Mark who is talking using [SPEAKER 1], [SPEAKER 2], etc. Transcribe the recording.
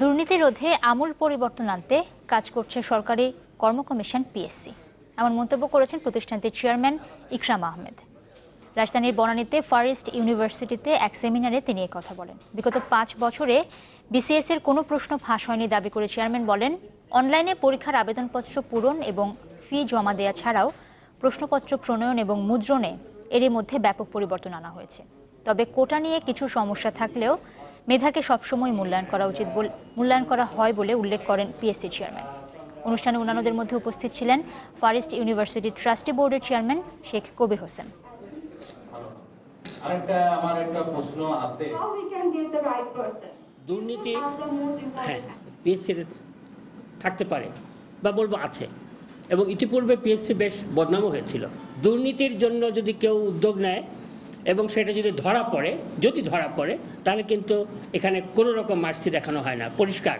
[SPEAKER 1] দুর্নীতি রোধে আমূল পরিবর্তন আনতে কাজ করছে সরকারি কর্ম কমিশন পিএসসি। এমন মন্তব্য করেছেন প্রতিষ্ঠানটির চেয়ারম্যান ইকরাম আহমেদ। রাজধানীর বনানীতে ফারিস্ট ইউনিভার্সিটিতে এক সেমিনারে তিনি এ কথা বলেন। বিগত পাঁচ বছরে বিসিএস এর কোনো প্রশ্ন ফাঁস হয়নি দাবি করে চেয়ারম্যান বলেন, অনলাইনে পরীক্ষার আবেদনপত্র পূরণ এবং ফি জমা দেওয়া ছাড়াও প্রশ্নপত্র প্রণয়ন এবং মুদ্রণে এরই মধ্যে ব্যাপক পরিবর্তন আনা হয়েছে। তবে কোটা নিয়ে কিছু সমস্যা থাকলেও মেধাকে সবসময় মূল্যায়ন করা উচিত বল মূল্যায়ন করা হয় বলে উল্লেখ করেন পিএসসি চেয়ারম্যান। অনুষ্ঠানে অন্যান্যদের মধ্যে উপস্থিত ছিলেন ফারিস্ট ইউনিভার্সিটি ট্রাস্টি বোর্ডের চেয়ারম্যান শেখ কবির হোসেন।
[SPEAKER 2] আরেকটা আমার একটা প্রশ্ন আছে.
[SPEAKER 3] দুর্নীতি হ্যাঁ. পিএসসিতে থাকতে পারে বা বলব আছে। এবং ইতিপূর্বে পিএসসি বেশ বদনামও হয়েছিল। দুর্নীতির জন্য যদি কেউ উদ্যোগ নেয় এবং সেটা যদি ধরা পড়ে, যদি ধরা পড়ে, তাহলে কিন্তু এখানে কোনো রকম মার্সি দেখানো হয় না। পরিষ্কার।